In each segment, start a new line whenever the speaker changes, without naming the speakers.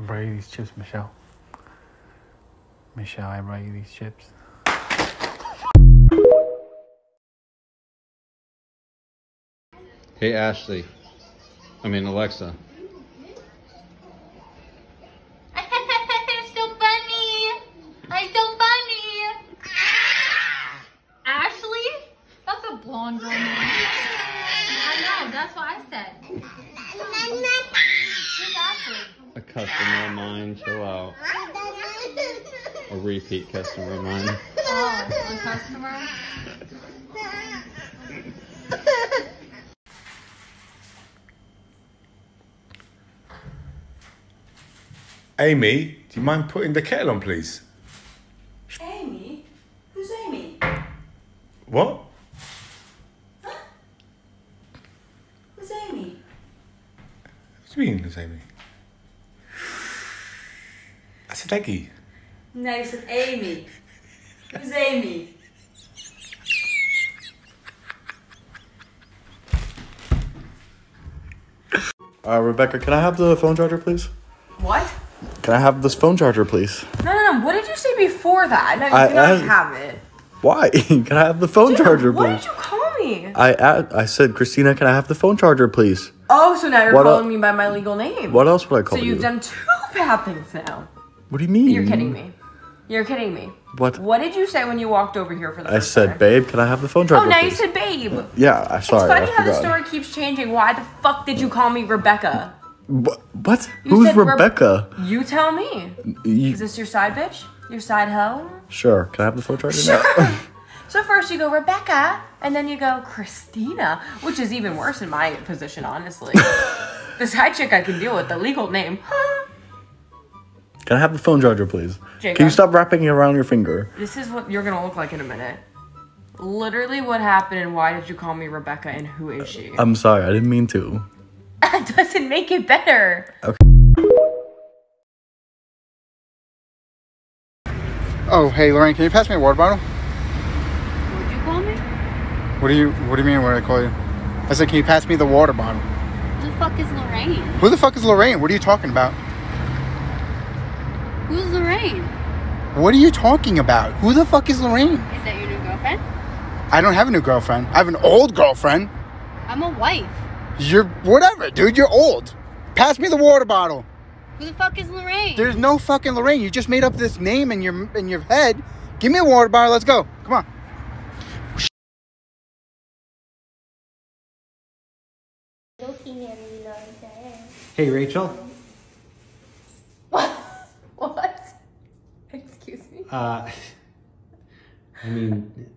I you these chips, Michelle. Michelle, I you these chips.
Hey Ashley. I mean Alexa. Customer of mine, chill out. A repeat customer of mine.
Oh, a customer?
Amy, do you mind putting the kettle on, please?
Amy? Who's Amy?
What?
Who's Amy?
What do you mean, it's Amy? I said Eggy.
No, you said Amy. Who's Amy?
Uh, Rebecca, can I have the phone charger, please?
What?
Can I have this phone charger, please?
No, no, no. What did you say before that? No, you
I-
cannot
I-
have it.
Why? can I have the phone charger,
what
please?
Why did you call me?
I a- I said, Christina, can I have the phone charger, please?
Oh, so now you're
What el-
calling me by my legal name.
What else would I call you?
So you've done two bad things now.
What do you mean?
You're kidding me. You're kidding me.
What?
What did you say when you walked over here for the
I
first
said,
time?
babe, can I have the phone charger,
Oh, now you
please?
said babe.
yeah, I sorry,
it's funny
I
how the
forgot.
story keeps changing. Why the fuck did you call me Rebecca?
Wha- What?
You
Who's
said Reb-
Rebecca?
You tell me.
You-
Is this your side bitch? Your side hoe?
sure. Can I have the phone charger now?
So first you go Rebecca, and then you go Christina, which is even worse in my position, honestly. the side chick I can deal with, the legal name.
can I have the phone charger, please?
Jacob.
Can you stop wrapping it around your finger?
This is what you're gonna look like in a minute. Literally, what happened, and why did you call me Rebecca, and who is she?
I'm sorry, I didn't mean to.
that doesn't make it better. Okay.
Oh, hey Lorraine, can you pass me a water bottle?
Would you call me?
What do you What do you mean? What did I call you? I said, can you pass me the water bottle?
Who the fuck is Lorraine?
Who the fuck is Lorraine? What are you talking about?
Who's Lorraine?
What are you talking about? Who the fuck is Lorraine?
Is that your new girlfriend?
I don't have a new girlfriend. I have an old girlfriend.
I'm a wife.
You're whatever, dude. You're old. Pass me the water bottle.
Who the fuck is Lorraine?
There's no fucking Lorraine. You just made up this name in your in your head. Give me a water bottle. Let's go. Come on.
Hey, Rachel.
What? Excuse me.
Uh, I mean,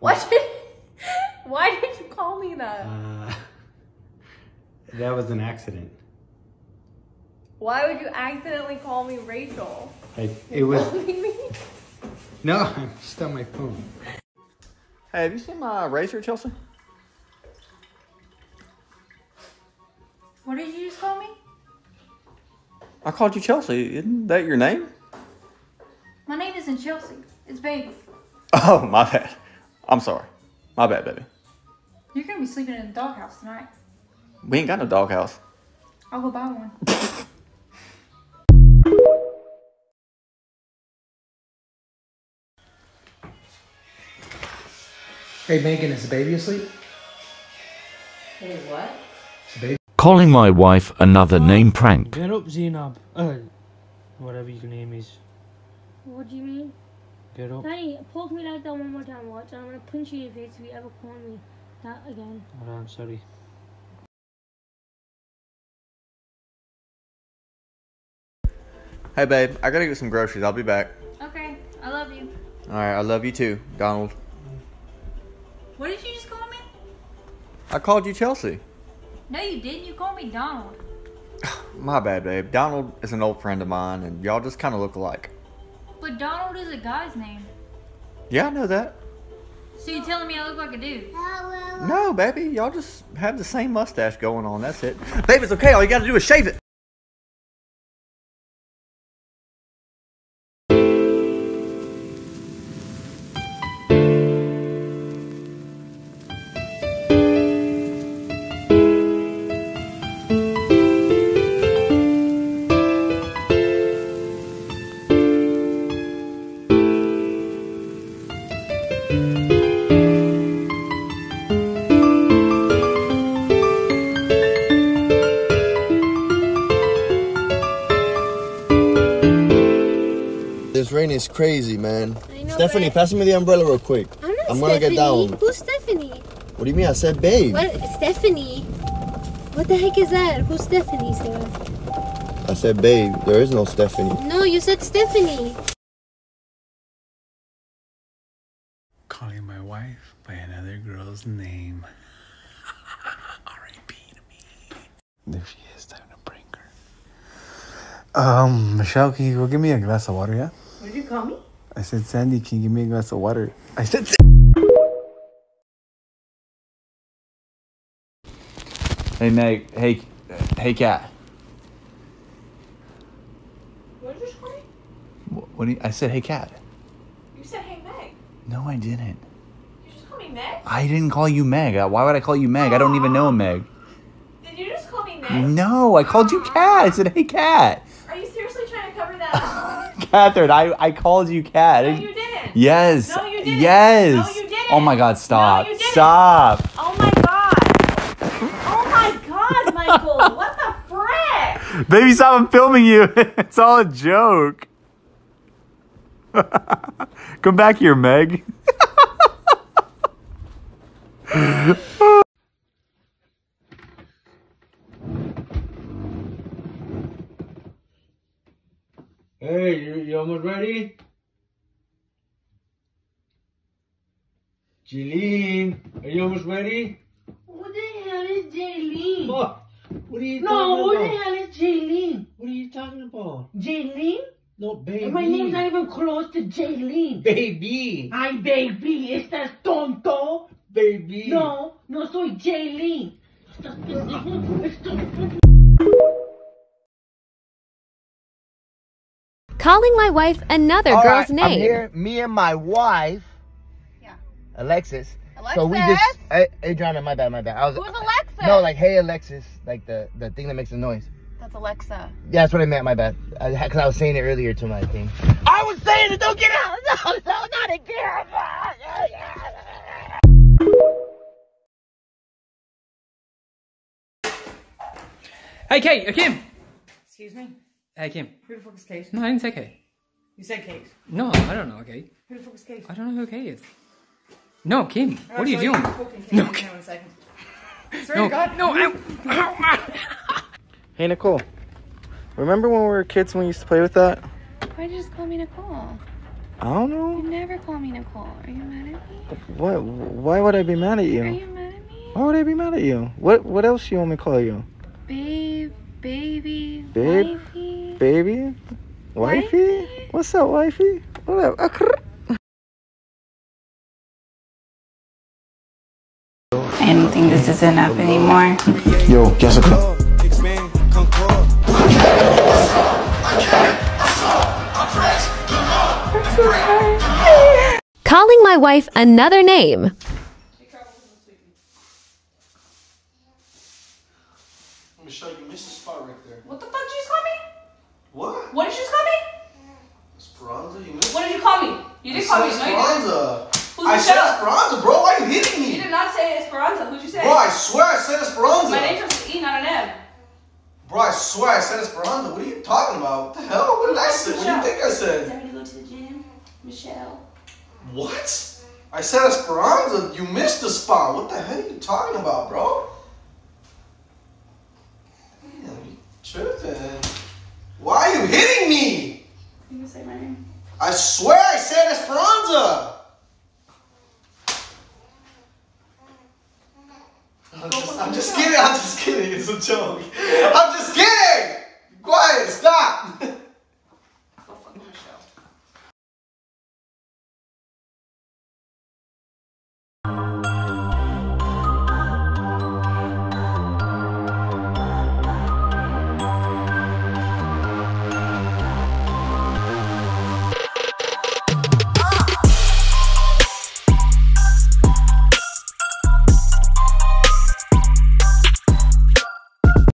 What? Did, why did you call me that?
uh, that was an accident.
Why would you accidentally call me Rachel?
I, it was
Calling me?
no. I'm just on my phone.
Hey, have you seen my razor, Chelsea?
What did you just call me?
I called you Chelsea. Isn't that your name?
My isn't Chelsea. It's Baby.
Oh, my bad. I'm sorry. My bad, baby.
You're gonna be sleeping in the doghouse tonight.
We ain't got no doghouse.
I'll go buy one.
Hey, Megan, is the baby asleep?
Hey, what?
Is the baby?
Calling my wife another name prank.
Get up, Zainab. Uh, whatever your name is.
What do you mean?
Get up.
Daddy, poke me like that one more time, watch. and I'm gonna punch you in the face if you ever call me that again.
Alright, I'm sorry.
Hey, babe, I gotta get some groceries. I'll be back.
Okay, I love you.
All right, I love you too, Donald.
What did you just call me?
I called you Chelsea.
No, you didn't. You called me Donald.
My bad, babe. Donald is an old friend of mine, and y'all just kind of look alike.
But Donald is a guy's name.
Yeah, I know that.
So you telling me I look like a dude?
Oh, no, baby, y'all just have the same mustache going on. That's it. Babe, it's okay. All you gotta do is shave it.
Is crazy, man.
I know,
Stephanie,
but-
pass me the umbrella real quick.
I'm not
I'm gonna
Stephanie.
get down.
Who's Stephanie?
What do you mean? I said babe.
What Stephanie? What the heck is that? Who's Stephanie, Sarah?
I said babe. There is no Stephanie.
No, you said Stephanie.
Calling my wife by another girl's name. R.I.P. to me. There she is. Time to prank her. Um, Michelle, can you go give me a glass of water, yeah?
What did you call me?
I said, Sandy, can you give me a glass of water? I said,
Hey Meg, hey, hey cat.
What did you call me?
What, what do you, I said, hey cat.
You said, hey, Meg.
No, I didn't.
You just called me Meg?
I didn't call you Meg. Uh, Why would I call you Meg? I don't even know a Meg.
Did you just call me Meg?
No, I called you cat. I said, hey cat.
Are you seriously trying to cover that up?
Catherine, I, I called you cat.
No, you didn't.
Yes.
No, you didn't.
Yes.
No, you didn't.
Oh my god, stop.
you didn't.
Stop.
oh my god. Oh my god, Michael. what the frick?
Baby, stop, I'm filming you. it's all a joke. Come back here, Meg.
Hey, you, you almost ready? Jeline, are you almost ready?
Who the hell is Jaylene?
What? Oh, what are you
No,
talking
who the hell is Jaylene?
What are you talking about?
Jaylene?
No, baby.
My name's not even close to Jaylene.
Baby.
Ay, baby, ¿estás tonto?
Baby.
No, no soy Jaylene. Estás pendejo. Estás-
Calling my wife another
All
girl's
right, I'm
name.
here, me and my wife.
Yeah.
Alexis. So we just. Hey, Adriana, my bad, my bad. I was.
Who's Alexis?
No, like, hey, Alexis, like the the thing that makes the noise.
That's Alexa.
Yeah, that's what I meant. My bad. Because I, was saying it earlier to my thing. I was saying it. Don't get out. No, no, not again.
Hey, Kate, uh, Kim.
Excuse me?
Hey, Kim.
Who the fuck is Kate?
No, I didn't say Kate.
You said Kate.
No, I don't know Kate.
Who the fuck is Kate?
I don't know who Kate is. No, Kim.
I'll
What are you doing?
fucking Kate
No, Kim.
now in a second. Swear
No,
God.
no, ow.
Hey, Nicole. Remember when we were kids when we used to play with that?
Why'd you just call me Nicole?
I don't know.
You never call me Nicole. Are you mad at me?
What? Why would I be mad at you?
Are you mad at me?
Why would I be mad at you? What? What else you want me to call you?
Babe, baby,
Babe?
wifey.
Baby? Wifey? What's up, wifey? What up?
Ah, I don't think this is enough anymore.
Yo, Jessica.
Calling my wife another name.
Michelle, you missed spot right there.
What the fuck did you just call me?
What?
What did you just call me?
Esperanza, you missed
What did you call me? You did
I
call me.
said
No.
Esperanza.
Who's
I said
Michelle?
Esperanza, bro. Why are you hitting me?
You did not say Esperanza. Who'd you say?
Bro, I swear I said Esperanza.
My name starts with E, not an M.
Bro, I swear I said Esperanza. What are you talking about? What the hell? What did I say? What do you think I said?
Tell me to go to the gym. Michelle.
What? I said Esperanza. You missed the spot. What the hell are you talking about, bro? Damn, you tripping. Why are you hitting me?
You can say my name.
I swear I said Esperanza. I'm just, I'm just kidding. I'm just kidding. It's a joke. I'm just kidding. Quiet. Stop.